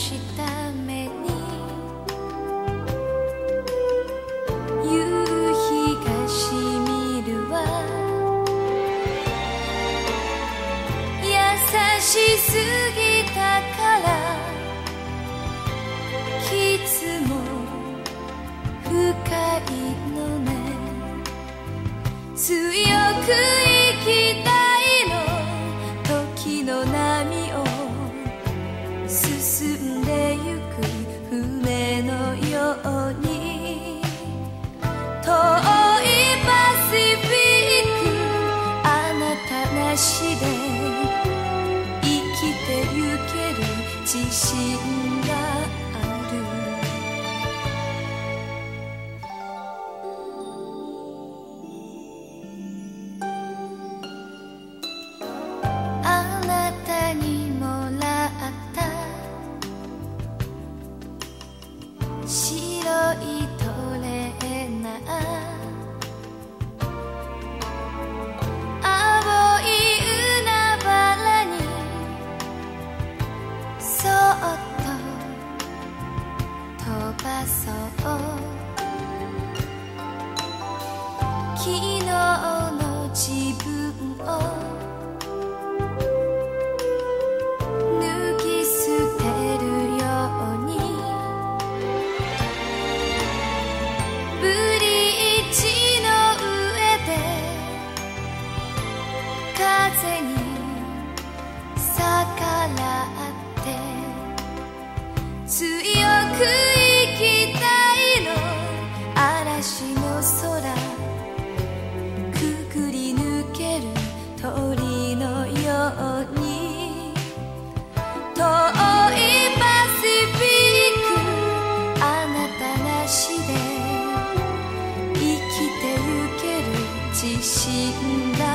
した目に夕日がしみるわ。優しすぎる強く生きたいの時の波を進んでゆく船のように遠いパシフィックあなたなしで生きてゆける自信白いトレーナー青い海原にそっと飛ばそう強く生きたいの。嵐の空くくり抜ける鳥のように。遠いパシフィック。あなたなしで生きてゆける自信だ